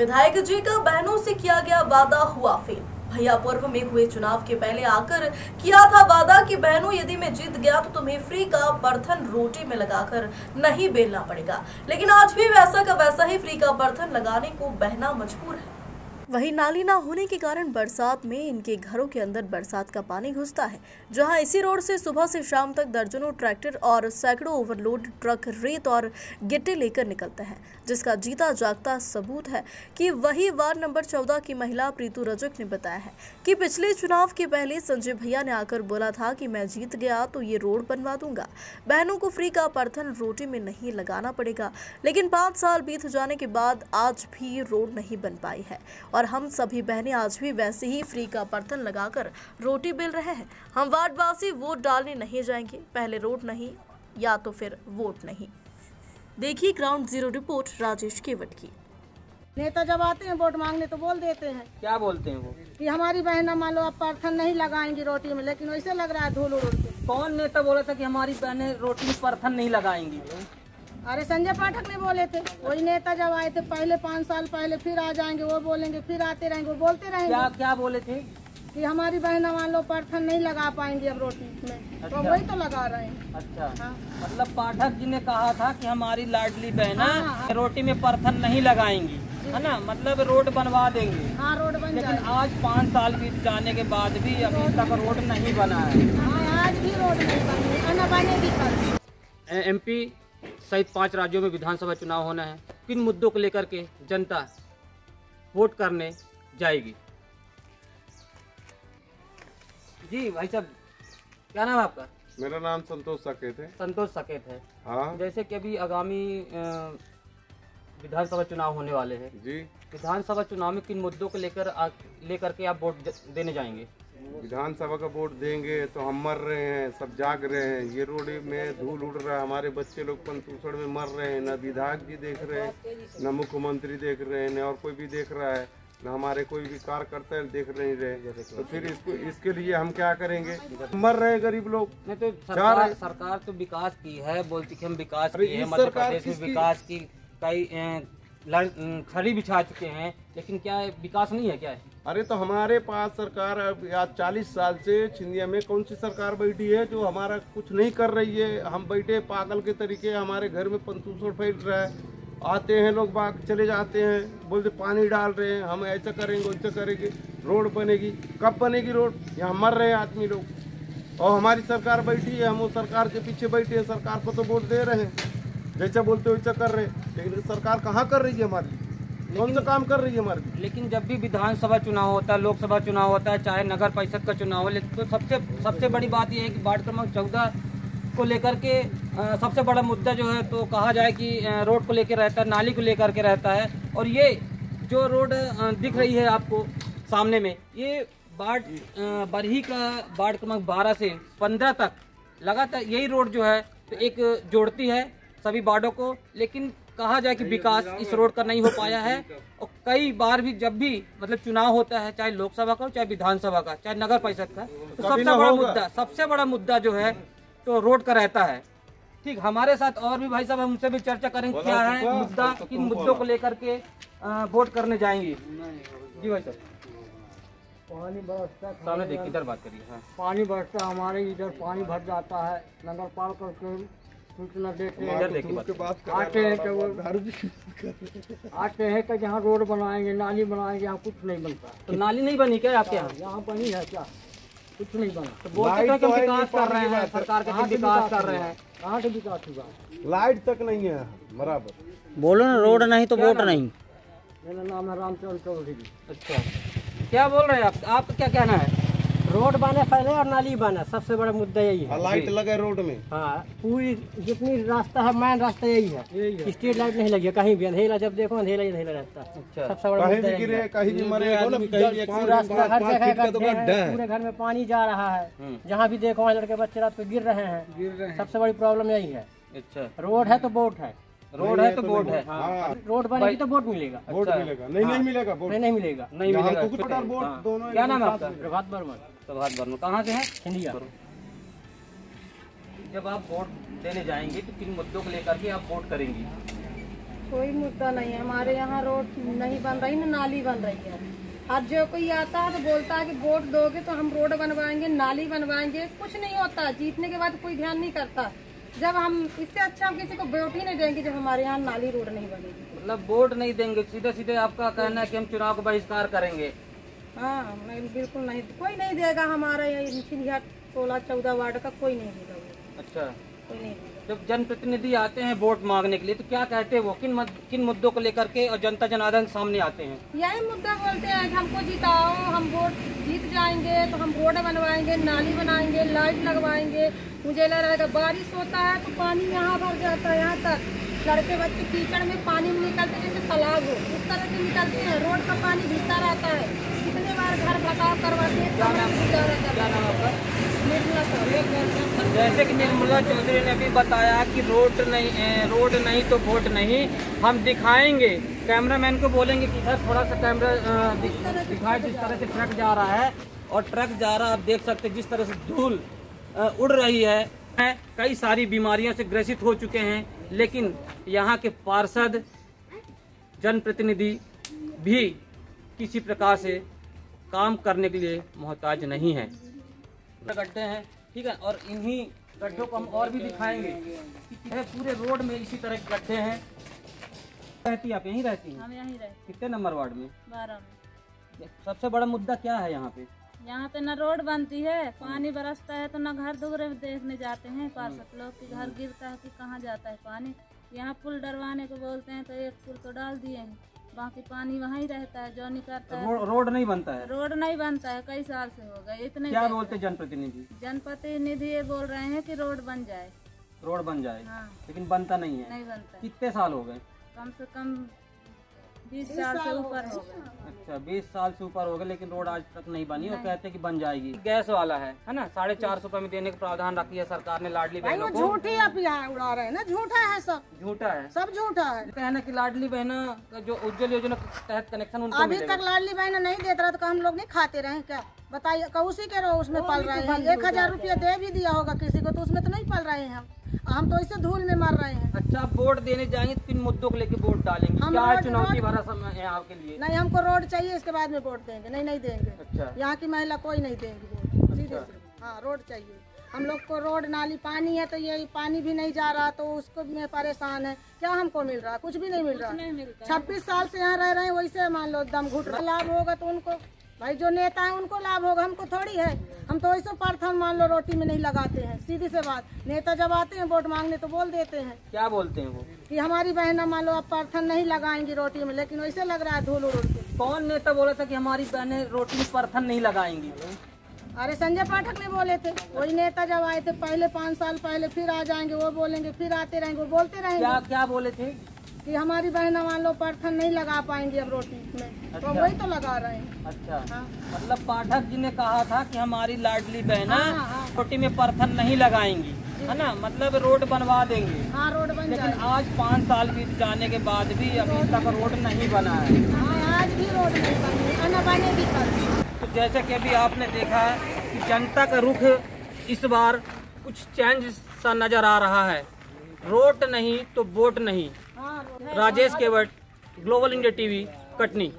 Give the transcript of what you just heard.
विधायक जी का बहनों से किया गया वादा हुआ फेल। भैया पूर्व में हुए चुनाव के पहले आकर किया था वादा कि बहनों, यदि मैं जीत गया तो तुम्हें फ्री का बर्थन रोटी में लगाकर नहीं बेलना पड़ेगा। लेकिन आज भी वैसा का वैसा ही फ्री का बर्थन लगाने को बहना मजबूर है। वहीं नाली ना होने के कारण बरसात में इनके घरों के अंदर बरसात का पानी घुसता है, जहाँ इसी रोड से सुबह से शाम तक दर्जनों ट्रैक्टर और सैकड़ों ओवरलोड ट्रक रेत और गिट्टे लेकर निकलते हैं, जिसका जीता जागता सबूत है कि वही वार्ड नंबर चौदह की महिला प्रीतु रजक ने बताया है कि पिछले चुनाव के पहले संजय भैया ने आकर बोला था कि मैं जीत गया तो ये रोड बनवा दूँगा। बहनों को फ्री का परथन रोटी में नहीं लगाना पड़ेगा, लेकिन पाँच साल बीत जाने के बाद आज भी रोड नहीं बन पाई है और हम सभी बहनें आज भी वैसे ही फ्री का बर्तन लगाकर रोटी बेल रहे हैं। हम वार्डवासी वोट डालने नहीं जाएँगे। पहले रोड नहीं या तो फिर वोट नहीं। देखिए ground zero report Rajesh Kewat की। नेता जब आते हैं वोट मांगने तो बोल देते हैं। क्या बोलते हैं वो? कि हमारी बहना मान लो आप परथन नहीं लगाएँगी रोटी में लेकिन वैसे लग रहा है धूल उड़ के। कौन नेता बोला था कि हमारी बहनें रोटी में परथन नहीं लगाएँगी? अरे संजय पाठक ने बोले थे। वही नेता जब आए थे पहले पाँच साल पहले फिर आ जाएँगे वो बोलेंगे फिर आते रहेंगे वो बोलते रहेंगे। क्या क्या बोले थे? कि हमारी बहन मान लो परथन नहीं लगा पाएँगी अब रोटी में। अच्छा। तो अच्छा। वही तो लगा रहे हैं। अच्छा। हाँ। मतलब पाठक जी ने कहा था कि हमारी लाडली बहना हाँ, हाँ। रोटी में परथन नहीं लगाएँगी है ना? मतलब रोड बनवा देंगे। हाँ रोड बन लेकिन जाए आज पाँच साल बीत जाने के बाद भी अभी तक रोड नहीं बना है। हाँ आज भी रोड नहीं बनी है, न बनेगी कल। एमपी सहित पाँच राज्यों में विधानसभा चुनाव होना है। किन मुद्दों को लेकर के जनता वोट करने जाएगी? जी भाई साहब क्या नाम है आपका? मेरा नाम संतोष साकेत है। संतोष सकेत है। हाँ। जैसे कि अभी आगामी विधानसभा चुनाव होने वाले हैं। जी। विधानसभा चुनाव में किन मुद्दों को लेकर लेकर के आप वोट देने जाएँगे? विधानसभा का वोट देंगे तो हम मर रहे हैं सब जाग रहे हैं। ये रोड में धूल उड़ रहा है हमारे बच्चे लोग प्रदूषण में मर रहे हैं न विधायक जी देख रहे हैं न मुख्यमंत्री देख रहे हैं न और कोई भी देख रहा है न हमारे कोई भी कार्यकर्ता है देख नहीं रहे। तो फिर इसको इसके लिए हम क्या करेंगे? मर रहे हैं गरीब लोग। नहीं तो सरकार सरकार तो विकास की है बोलती कि हम विकास की है मध्य प्रदेश में विकास की कई खड़ी बिछा चुके हैं लेकिन क्या विकास नहीं है क्या? है अरे तो हमारे पास सरकार आज चालीस साल से छिंदिया में कौन सी सरकार बैठी है जो हमारा कुछ नहीं कर रही है? हम बैठे पागल के तरीके, हमारे घर में प्रदूषण फैल रहा है। आते हैं लोग बाग, चले जाते हैं, बोलते पानी डाल रहे हैं, हम ऐसा करेंगे, वैसा करेंगे, रोड बनेगी। कब बनेगी रोड? यहाँ मर रहे हैं आदमी लोग। और हमारी सरकार बैठी है, हम वो सरकार के पीछे बैठे हैं, सरकार को तो वोट दे रहे हैं। जैसा बोलते वैसा कर रहे हैं। लेकिन सरकार कहाँ कर रही है हमारी? कौन सा काम कर रही है हमारे लेकिन जब भी विधानसभा चुनाव होता है, लोकसभा चुनाव होता है, चाहे नगर परिषद का चुनाव हो, लेकिन तो सबसे सबसे बड़ी बात यह है कि वार्ड क्रमांक चौदह को लेकर के सबसे बड़ा मुद्दा जो है तो कहा जाए कि रोड को लेकर रहता है, नाली को लेकर के रहता है। और ये जो रोड दिख रही है आपको सामने में, ये वार्ड बरही का वार्ड क्रमांक बारह से पंद्रह तक लगातार यही रोड जो है तो एक जोड़ती है सभी वार्डों को। लेकिन कहा जाए कि विकास इस रोड का नहीं हो पाया है। और कई बार भी जब भी मतलब चुनाव होता है चाहे लोकसभा का हो चाहे विधानसभा का चाहे नगर परिषद का तो सबसे बड़ा मुद्दा सबसे बड़ा मुद्दा जो है तो रोड का रहता है। ठीक हमारे साथ और भी भाई साहब हम उनसे भी चर्चा करेंगे क्या है मुद्दा किन मुद्दों को लेकर के वोट करने जाएँगे। जी भाई साहब। पानी बरसता सामने देख इधर बात करिए हाँ। पानी बरसता हमारे इधर पानी भर जाता है नगर पाल करके सूचना देते हैं। आते हैं तो वो? आते हैं कि जहाँ रोड बनाएँगे नाली बनाएँगे यहाँ कुछ नहीं बनता। तो नाली नहीं बनी क्या आपके यहाँ? यहाँ बनी है क्या? कुछ नहीं बना। तो बोलते हैं कि विकास कर रहे हैं सरकार के विकास कर रहे हैं। कहाँ से विकास हुआ? लाइट तक नहीं है बराबर। बोलो ना रोड नहीं तो वोट नहीं। मेरा नाम है रामचंद्र चौधरी। अच्छा। क्या बोल रहे हैं आप? आपका क्या कहना है? रोड बने पहले और नाली बने सबसे बड़ा मुद्दा यही है। लाइट लगे रोड में। हाँ पूरी जितनी रास्ता है मेन रास्ता यही है। स्ट्रीट लाइट नहीं लगी है कहीं भी अंधेरा जब देखो अंधेरा ही अंधेरा रहता है। अच्छा। सबसे बड़ा मुद्दा गिरे कहीं भी मरे रास्ता हर जगह तो हैं, पूरे घर में पानी जा रहा है। जहाँ भी देखो वहाँ लड़के बच्चे रात को गिर रहे हैं। गिर रहे हैं। सबसे बड़ी प्रॉब्लम यही है। अच्छा। रोड है तो बोट है। रोड है तो बोट है। हाँ। रोड बनेगी तो बोट मिलेगा। बोट मिलेगा। नहीं नहीं मिलेगा वोट नहीं नहीं मिलेगा। नहीं मिलेगा। क्या नाम है आपका? प्रभात वर्मा। प्रभात वर्मा। कहाँ से है? इंडिया जब आप वोट देने जाएँगे तो किन मुद्दों को लेकर के आप वोट करेंगी? कोई मुद्दा नहीं है। हमारे यहाँ रोड नहीं बन रही ना नाली बन रही है। आज जो कोई आता है तो बोलता है कि वोट दोगे तो हम रोड बनवाएँगे नाली बनवाएँगे। कुछ नहीं होता। जीतने के बाद कोई ध्यान नहीं करता। जब हम इससे अच्छा हम किसी को वोट ही नहीं देंगे जब हमारे यहाँ नाली रोड नहीं बनेगी। मतलब वोट नहीं देंगे। सीधे सीधे आपका कहना है कि हम चुनाव का बहिष्कार करेंगे। हाँ नहीं बिल्कुल नहीं। कोई नहीं देगा हमारे यहाँ सोलह चौदह वार्ड का कोई नहीं देगा वो, अच्छा। कोई नहीं जब जनप्रतिनिधि आते हैं वोट मांगने के लिए तो क्या कहते हैं वो? किन मद, किन मुद्दों को लेकर के और जनता जनार्दन सामने आते हैं? यही मुद्दा बोलते हैं कि हमको जिताओ हम वोट जीत जाएँगे तो हम रोड बनवाएँगे नाली बनाएँगे लाइट लगवाएँगे। मुझे लग रहा है बारिश होता है तो पानी यहाँ भर जाता है यहाँ तक। लड़के बच्चे कीचड़ में पानी निकलते जैसे तालाब हो उस तरह से निकलते हैं। रोड का पानी भीगता रहता है कितने घर बचाव करवाते हैं क्या नाम क्या नाम आपका निर्मला सर। जैसे कि निर्मला चौधरी ने भी बताया कि रोड नहीं रोड नहीं तो वोट नहीं। हम दिखाएँगे। कैमरामैन को बोलेंगे कि सर थोड़ा सा कैमरा दिखाए जिस तरह से ट्रक जा रहा है और ट्रक जा रहा आप देख सकते हैं जिस तरह से धूल उड़ रही है। है, कई सारी बीमारियों से ग्रसित हो चुके हैं लेकिन यहाँ के पार्षद जनप्रतिनिधि भी किसी प्रकार से काम करने के लिए मोहताज नहीं है। गड्ढे हैं ठीक है और इन्हीं गड्ढों को हम और भी दिखाएँगे। कि पूरे रोड में इसी तरह के गड्ढे हैं। रहती आप यहीं रहती हैं? हम यहीं रहते कितने नंबर वार्ड में? बारह में। सबसे बड़ा मुद्दा क्या है यहाँ पे? यहाँ पे न रोड बनती है पानी बरसता है तो न घर दुगरे देखने जाते हैं पार्षद लोग कि घर गिरता है कि कहाँ जाता है पानी। यहाँ पुल डरवाने को बोलते हैं तो एक पुल तो डाल दिए हैं। बाकी पानी वहाँ ही रहता है जो निकलता है। रो, रोड नहीं बनता है? रोड नहीं बनता है कई साल से हो गए इतने क्या बोलते जनप्रतिनिधि? जनप्रतिनिधि ये बोल रहे हैं कि रोड बन जाए। रोड बन जाए हाँ। लेकिन बनता नहीं है। नहीं बनता कितने साल हो गए? कम से कम बीस साल से ऊपर हो गए। अच्छा बीस साल से ऊपर हो गए लेकिन रोड आज तक नहीं बनी और कहते हैं कि बन जाएगी। गैस वाला है है ना? साढ़े चार सौ रुपए में देने का प्रावधान रखी है सरकार ने लाडली बहनों को। झूठी आप यहाँ उड़ा रहे हैं ना? झूठा है सब। झूठा है। सब झूठा है। कहना की लाडली बहना का जो उज्जवल योजना के तहत कनेक्शन अभी तक लाडली बहन नहीं देता रहा तो हम लोग नहीं खाते रहे क्या? बताइए उसी के रो उसमें पल रहे हैं? एक हज़ार रूपया दे भी दिया होगा किसी को तो उसमें तो नहीं पल रहे हैं हम। हम तो इसे धूल में मर रहे हैं। अच्छा वोट देने जाएँगे तो किन मुद्दों को लेके वोट डालेंगे। हम क्या है चुनौती भरा समय है आपके लिए? नहीं हमको रोड चाहिए इसके बाद में वोट देंगे। नहीं नहीं देंगे। अच्छा। यहाँ की महिला कोई नहीं देंगी वोट। सीधे से। हाँ रोड चाहिए। हम लोग को रोड नाली पानी है तो ये पानी भी नहीं जा रहा तो उसको में परेशान है। क्या हमको मिल रहा? कुछ भी नहीं मिल रहा। छब्बीस साल से यहाँ रह रहे हैं वैसे मान लो दम घुट लाभ होगा तो उनको। भाई जो नेता है उनको लाभ होगा हमको थोड़ी है। हम तो वैसे प्रथम मान लो रोटी में नहीं लगाते हैं सीधी से बात। नेता जब आते हैं वोट मांगने तो बोल देते हैं। क्या बोलते हैं वो? कि हमारी बहना मान लो आप प्रथम नहीं लगाएँगी रोटी में लेकिन वैसे लग रहा है धूल उड़ के। कौन नेता बोला था कि हमारी बहने रोटी में परथन नहीं लगाएँगी? अरे संजय पाठक ने बोले थे। वही नेता जब आए थे पहले पाँच साल पहले फिर आ जाएँगे वो बोलेंगे फिर आते रहेंगे वो बोलते क्या रहेंगे क्या बोले थे? कि हमारी बहना मान लो प्रथम नहीं लगा पाएँगी अब रोटी में। अच्छा। तो अच्छा। वही तो लगा रहे हैं। अच्छा। हाँ। मतलब पाठक जी ने कहा था कि हमारी लाडली बहना हाँ, हाँ। रोटी में परथन नहीं लगाएँगी। है ना? मतलब रोड बनवा देंगे। हाँ रोड बन लेकिन आज पाँच साल बीत जाने के बाद भी अभी तक रोड नहीं बना है। हाँ आज भी रोड नहीं बनी है। कल तो जैसे कि अभी आपने देखा है कि जनता का रुख इस बार कुछ चेंज सा नज़र आ रहा है। रोड नहीं तो वोट नहीं। हाँ Rajesh Kewat global India TV Katni.